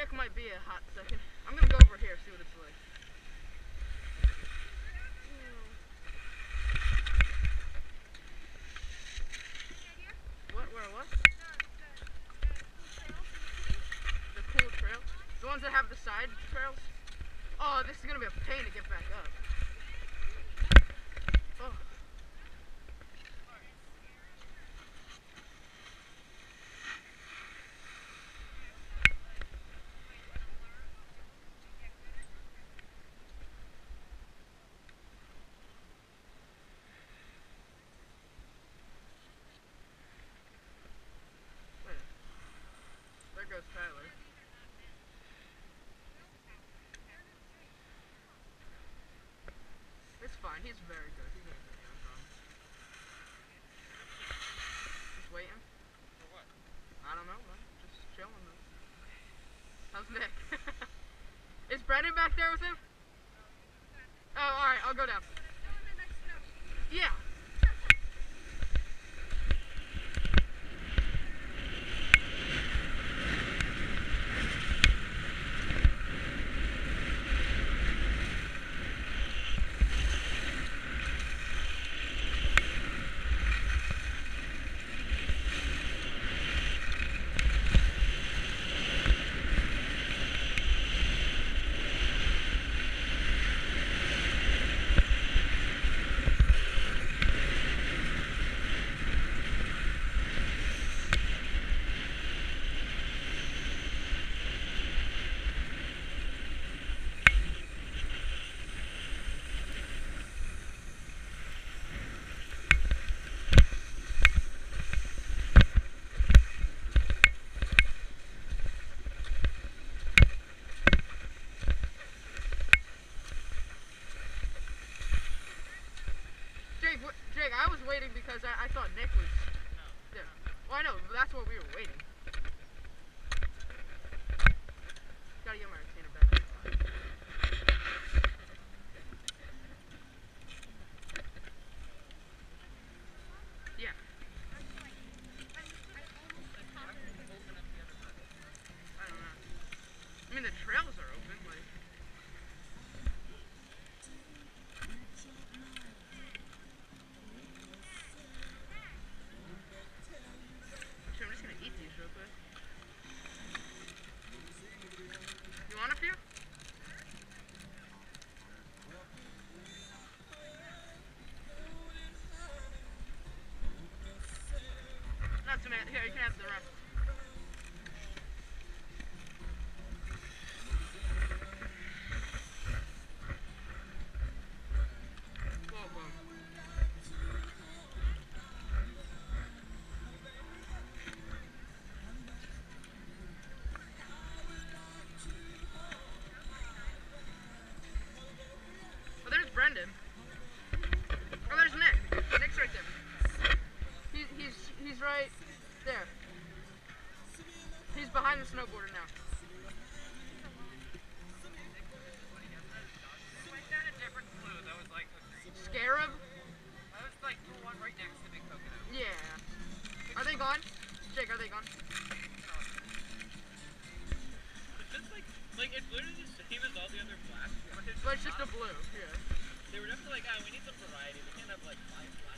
Nick might be a hot second. I'm gonna go over here, see what it's like. What, where, what? The cool trails? The ones that have the side trails? Oh, this is gonna be a pain to get back up. Oh. Wait. There goes Tyler. It's fine. He's very good. He's no problem. Just waiting. For what? I don't know, man. Just chilling. Man. How's Nick? Is Brendan back there with him? Oh, all right. I'll go down. Yeah. Jake, I was waiting because I, I thought Nick was. Yeah. Well, I know. That's what we were waiting. Gotta get my retainer back. Yeah. I. I mean, the trails are open. Like. Actually, I'm just gonna eat these real quick. You want a few? Not. Here, you can have the rest. Behind the snowboarder now. Went down a different clue. That was like, Scarab? that was like the one right next to Big Coconut. Yeah. Are they gone? Jake, are they gone? It's just like, like it's literally the same as all the other black. But it's But it's just a blue. Yeah. They were definitely like, ah, we need some variety. We can't have like five black.